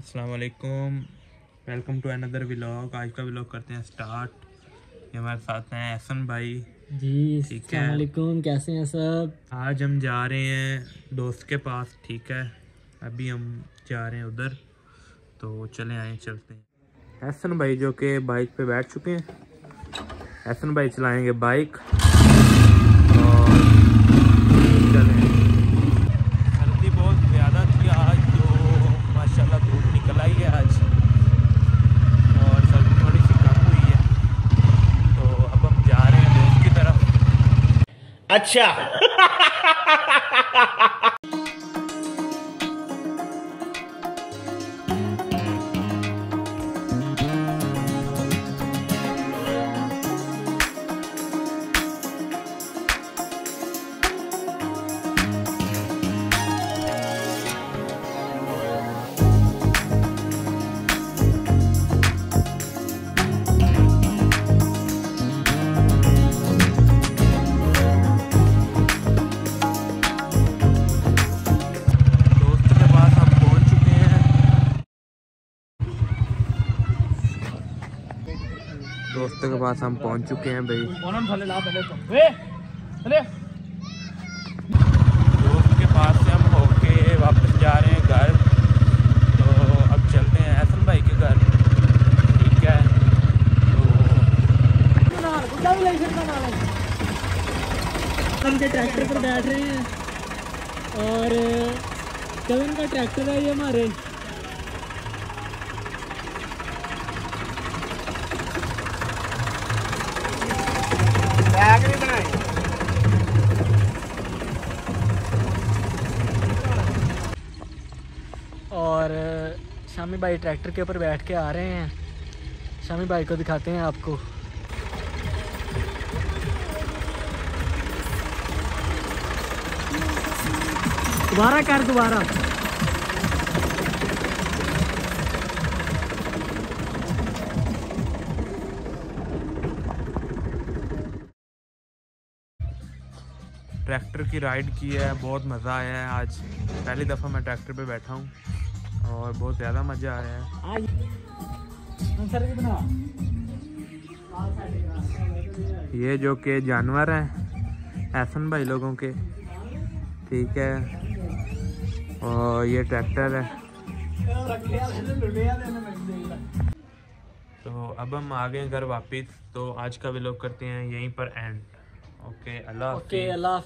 अस्सलाम वालेकुम to another vlog आज का व्लॉग करते हैं स्टार्ट ये हमारे साथ हैं एहसन भाई। जी ठीक है। कैसे हैं सब? आज हम जा रहे हैं दोस्त के पास ठीक है? अभी हम जा रहे हैं उधर। तो चले आए चलते हैं। एहसन भाई जो कि बाइक पे बैठ चुके हैं। एहसन भाई चलाएँगे बाइक तरफ दोस्त के पास हम पहुँच चुके हैं भाई। दोस्त के पास से हम होके वापस जा रहे हैं घर। तो अब चलते हैं हसन भाई के घर। ठीक है? तो हम ट्रैक्टर पर बैठ रहे हैं और कवन का ट्रैक्टर है ये हमारे? और शामी भाई ट्रैक्टर के ऊपर बैठ के आ रहे हैं। शामी भाई को दिखाते हैं आपको। दोबारा कर, दोबारा। ट्रैक्टर की राइड की है, बहुत मज़ा आया है आज। पहली दफ़ा मैं ट्रैक्टर पे बैठा हूँ। और बहुत ज़्यादा मज़ा आया है। ये जो कि जानवर हैं एहसन भाई लोगों के ठीक है। और ये ट्रैक्टर है। तो अब हम आ गए घर वापस। तो आज का व्लॉग करते हैं यहीं पर and okay Allah okay Allah